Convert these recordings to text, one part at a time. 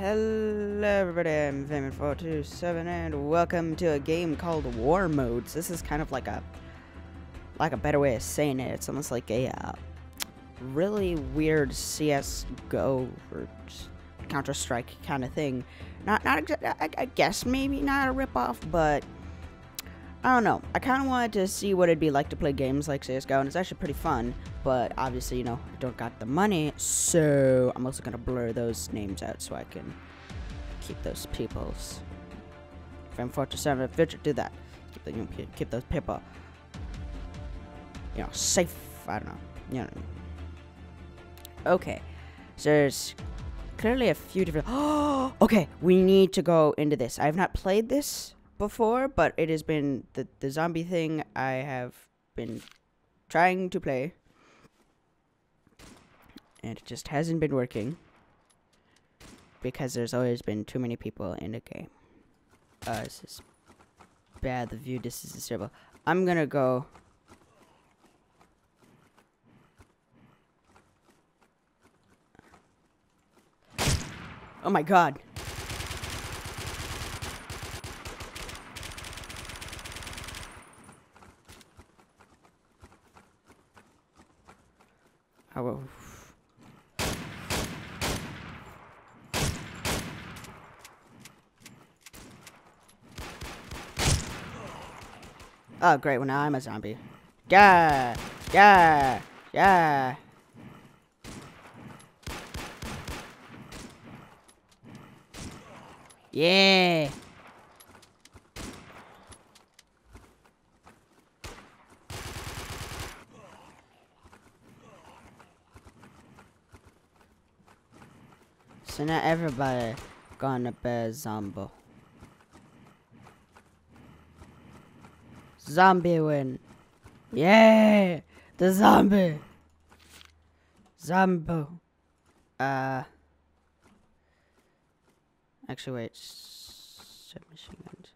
Hello everybody, I'm Famin427 and welcome to a game called War Modes. This is kind of like a like a better way of saying it. It's almost like a uh, really weird CS:GO or Counter-Strike kind of thing. Not not I, I guess maybe not a ripoff, but I don't know. I kind of wanted to see what it'd be like to play games like CSGO, and it's actually pretty fun. But obviously, you know, I don't got the money, so I'm also gonna blur those names out so I can keep those peoples. From four to seven, future, do that. Keep the, keep- those people, you know, safe. I don't know. You know. Okay, so there's clearly a few different. Okay. We need to go into this. I have not played this before, but it has been the the zombie thing. I have been trying to play, and it just hasn't been working because there's always been too many people in the game. Uh, this is bad. The view. This is terrible. I'm gonna go. Oh my god. Oh, well. Oh, great. Well, now I'm a zombie. Yeah! Yeah! Yeah! Yeah! So now everybody gonna be a zombie. Zombie win. Yeah! The zombie! Zombo. Uh. Actually, wait. Submachine guns.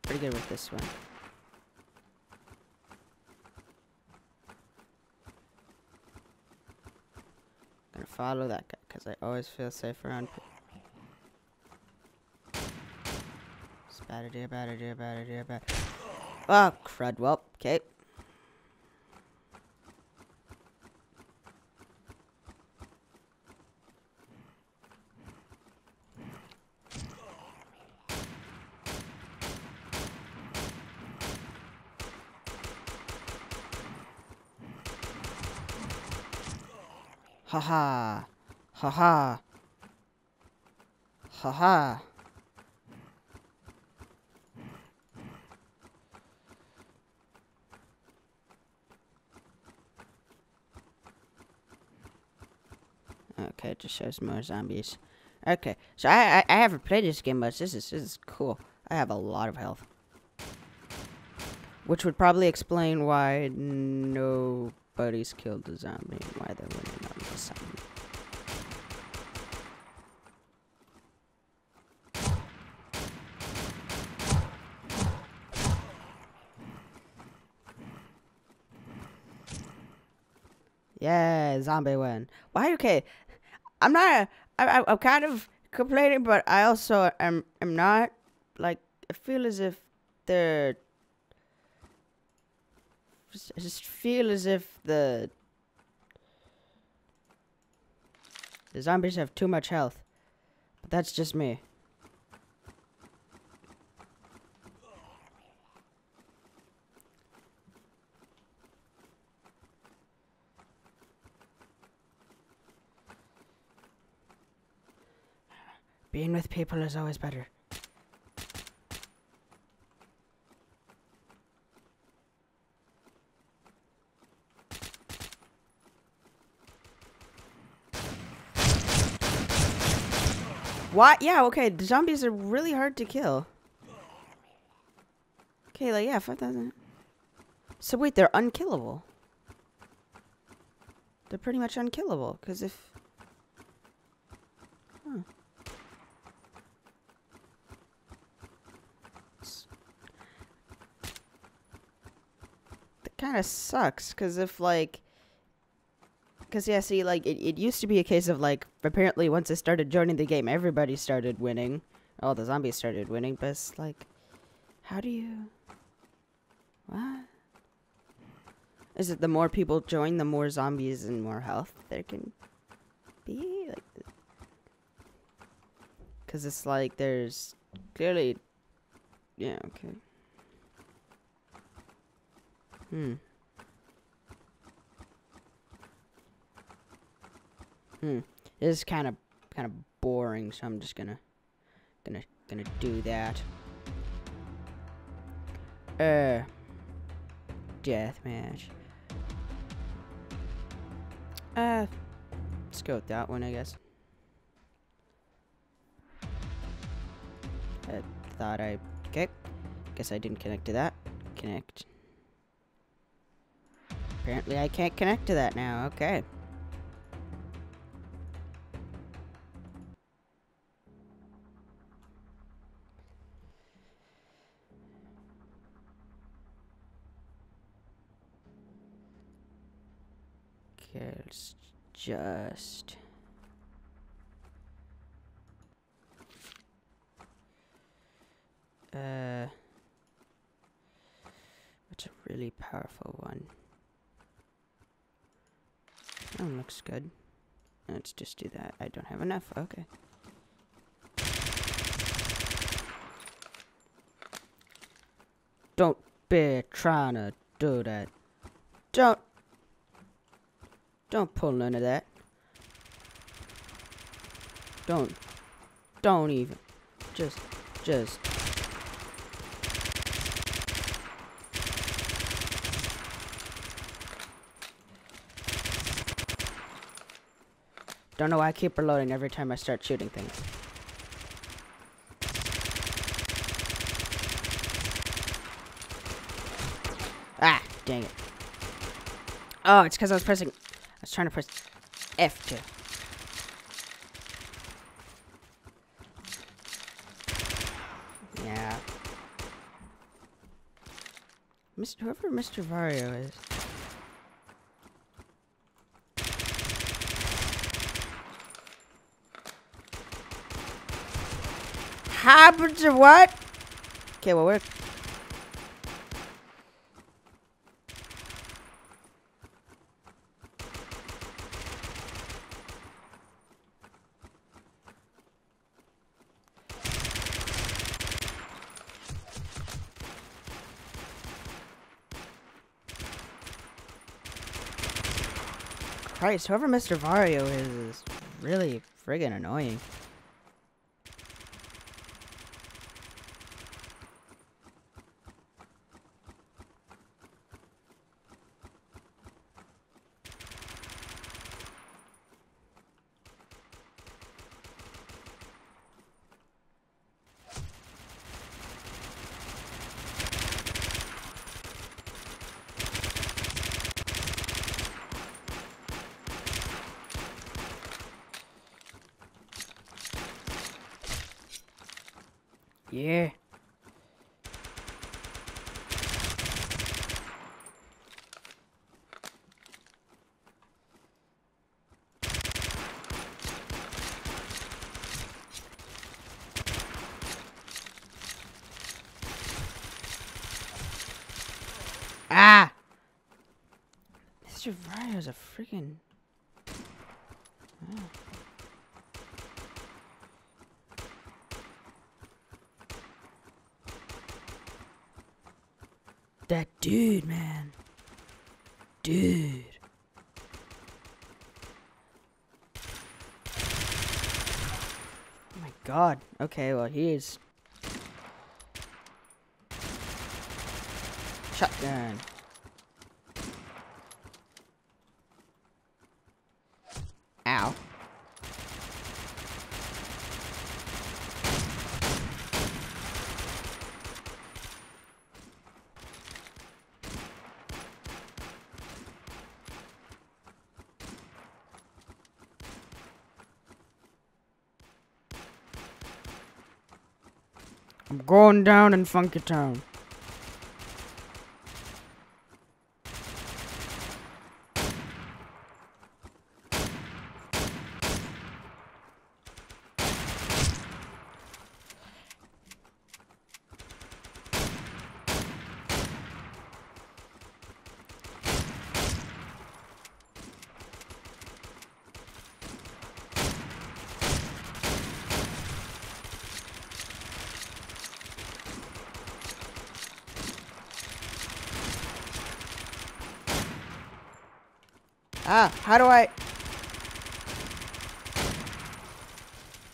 Pretty good with this one. Gonna follow that guy because I always feel safe around people. Bad idea, bad idea, bad idea, bad. Oh, crud. Well, okay. Haha. Haha. Haha. Okay, it just shows more zombies. Okay, so I, I I haven't played this game much. This is this is cool. I have a lot of health, which would probably explain why nobody's killed the zombie why they're winning on this zombie. Yeah, zombie win. Why? Okay, I'm not. I, I, I'm kind of complaining, but I also am. am not. Like, I feel as if they're. I just feel as if the. The zombies have too much health. But that's just me. Being with people is always better. What? Yeah, okay. The zombies are really hard to kill. Okay, like, yeah, 5,000. So wait, they're unkillable. They're pretty much unkillable, because if... Huh. That kind of sucks, because if, like... Cause yeah, see, like it, it used to be a case of like apparently once I started joining the game, everybody started winning. All the zombies started winning, but it's like, how do you? What? Is it the more people join, the more zombies and more health there can be? Like, cause it's like there's clearly, yeah, okay. Hmm. Hmm. This is kind of kind of boring, so I'm just gonna gonna gonna do that. Uh. Deathmatch. Uh. Let's go with that one, I guess. I thought I. Okay. Guess I didn't connect to that. Connect. Apparently I can't connect to that now. Okay. Okay, let's just... Uh... What's a really powerful one? That one looks good. Let's just do that. I don't have enough. Okay. Don't be trying to do that. Don't don't pull none of that. Don't. Don't even. Just. Just. Don't know why I keep reloading every time I start shooting things. Ah, dang it. Oh, it's because I was pressing I was trying to press F2. Yeah. Mr. Whoever Mr. Vario is. Happened to what? Okay, well, we're Christ, whoever Mr. Vario is is really friggin' annoying. Yeah. Ah! Mr. Vario's a freaking... Oh. That dude, man. Dude. Oh my god. Okay, well, he is... Shotgun. I'm going down in Funky Town. Ah, how do I...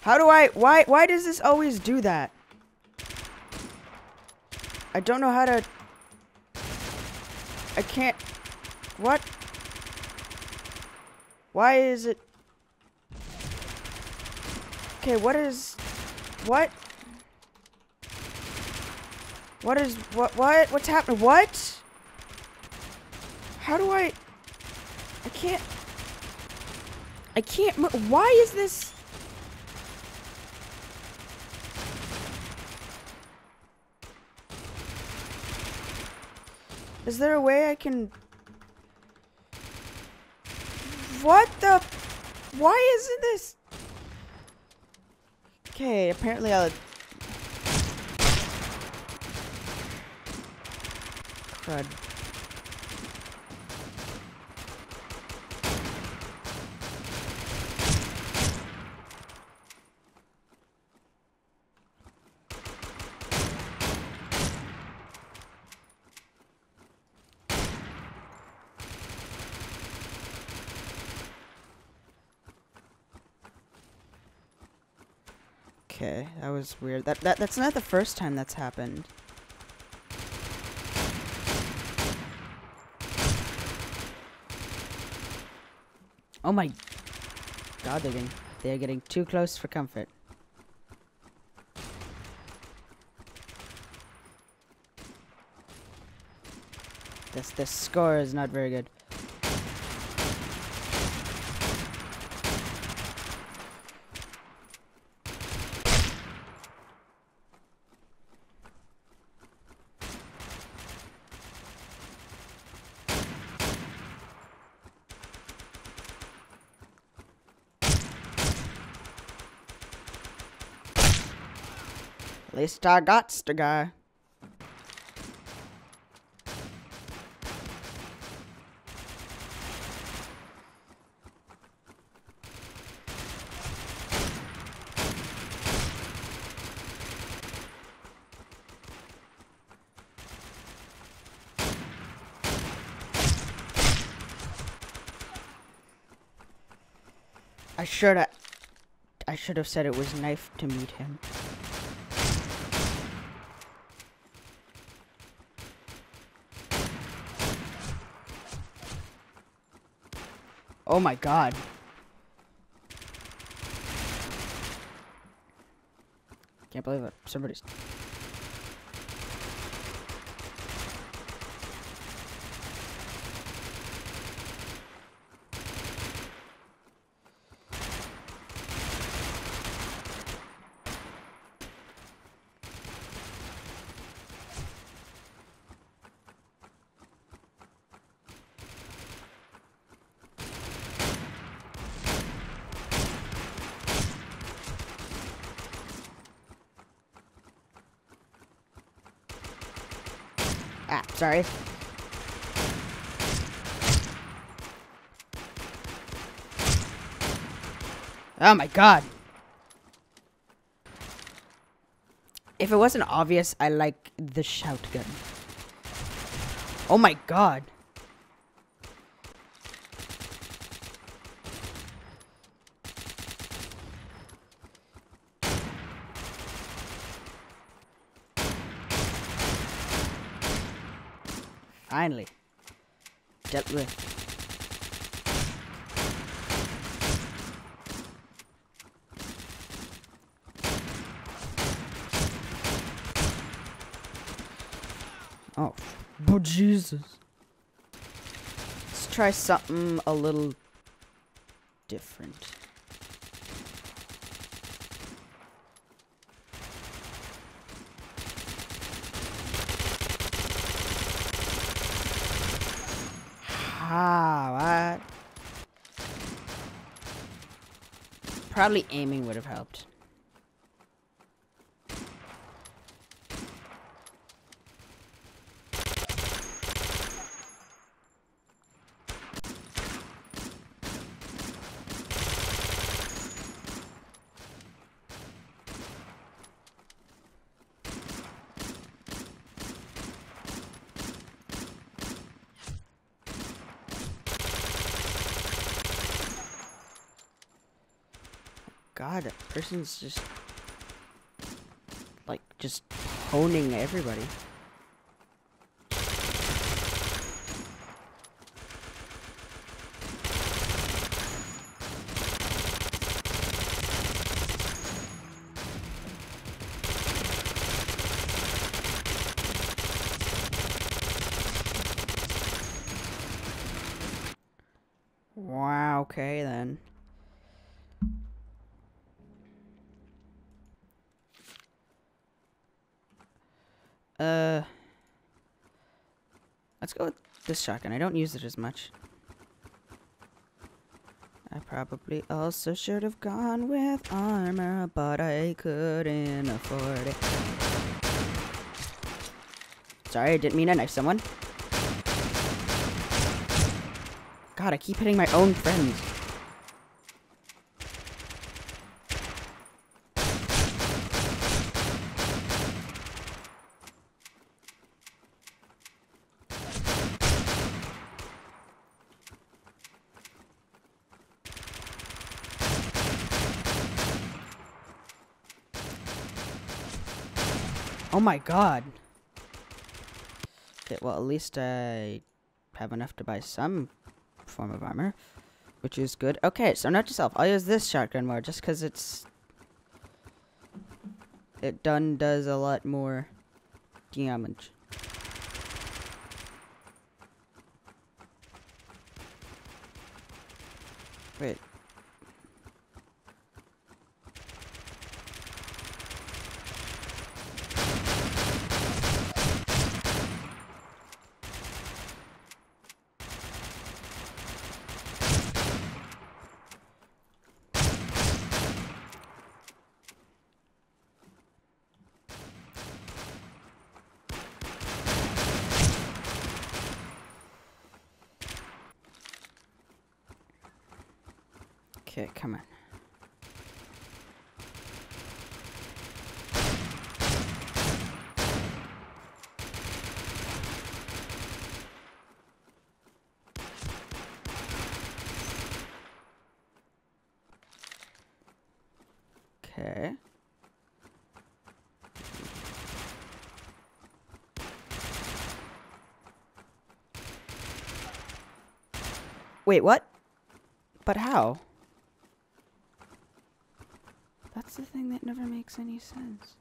How do I... Why, why does this always do that? I don't know how to... I can't... What? Why is it... Okay, what is... What? What is... What? What? What's happening? What? How do I... I can't... I can't... Why is this... Is there a way I can... What the... Why isn't this... Okay, apparently I'll... Crud. Okay, that was weird. That that that's not the first time that's happened. Oh my god, they're getting they're getting too close for comfort. This this score is not very good. I got the guy. I should have I should have said it was knife to meet him. Oh my god. Can't believe it. Somebody's Ah, sorry. Oh my god. If it wasn't obvious, I like the shout gun. Oh my god. Finally. Dealt with. Oh, but Jesus. Let's try something a little different. Ah? Probably aiming would have helped. Person's just like just honing everybody. Wow, okay then. Let's go with this shotgun. I don't use it as much. I probably also should have gone with armor, but I couldn't afford it. Sorry, I didn't mean to knife someone. God, I keep hitting my own friends. Oh my god. Okay, well, at least I have enough to buy some form of armor, which is good. Okay, so note yourself. I'll use this shotgun more just because it's... It done does a lot more damage. Wait. Okay, come on. Okay. Wait, what? But how? That's the thing that never makes any sense.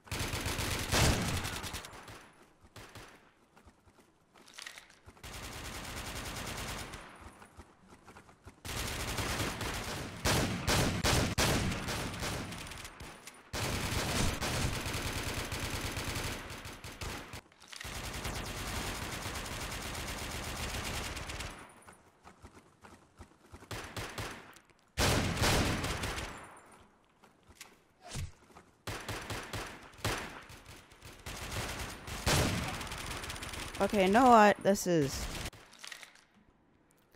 Okay, you know what? This is...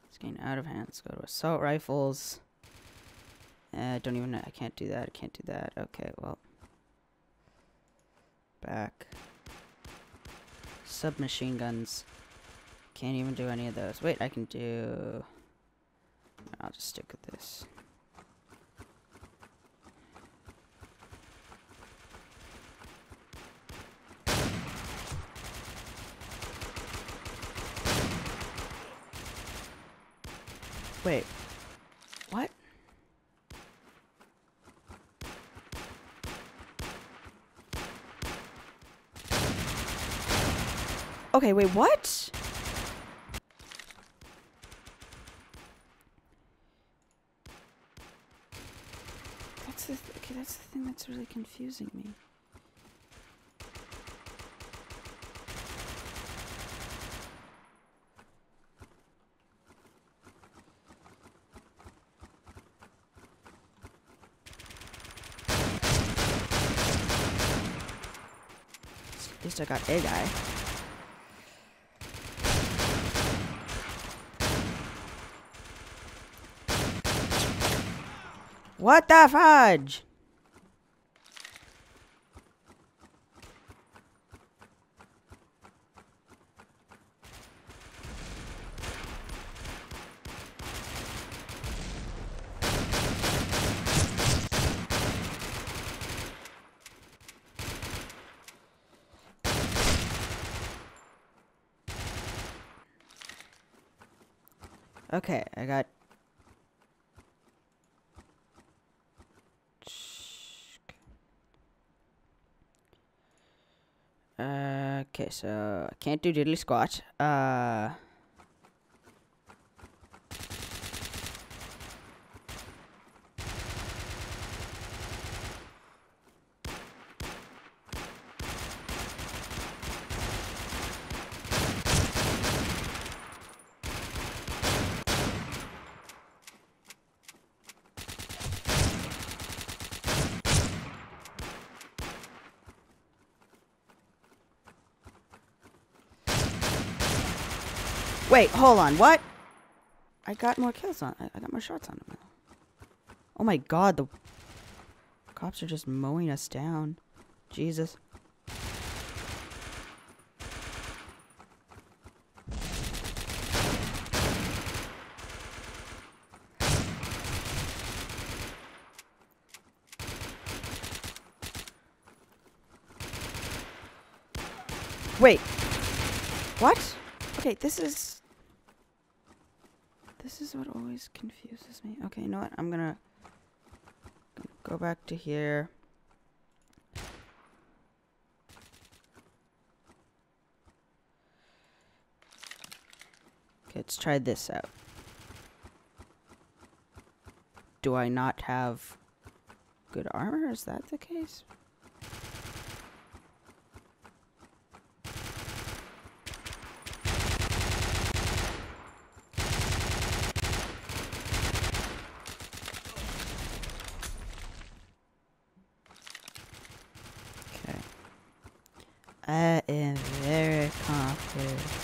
It's getting out of hand. Let's go to assault rifles. I uh, don't even know. I can't do that. I can't do that. Okay, well. Back. Submachine guns. Can't even do any of those. Wait, I can do... I'll just stick with this. Wait. What? Okay, wait, what? That's the th okay, that's the thing that's really confusing me. At least I got a guy. What the fudge? Okay, I got. Uh, okay, so I can't do diddly squat. Uh. Wait, hold on. What? I got more kills on. I, got more shots on him. Oh my god, the cops are just mowing us down. Jesus. Wait. What? Okay, this is this is what always confuses me. Okay, you know what? I'm gonna go back to here. Okay, let's try this out. Do I not have good armor? Is that the case? I am very confident.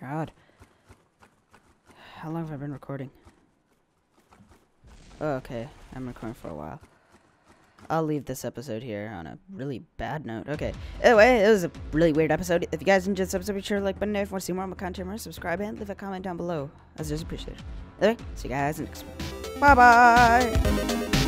God. How long have I been recording? Oh, okay. I'm recording for a while. I'll leave this episode here on a really bad note. Okay. Anyway, it was a really weird episode. If you guys enjoyed this episode, be sure to like button if you want to see more of my content, more, subscribe, and leave a comment down below. As just appreciated. Anyway, see you guys next one. Bye-bye!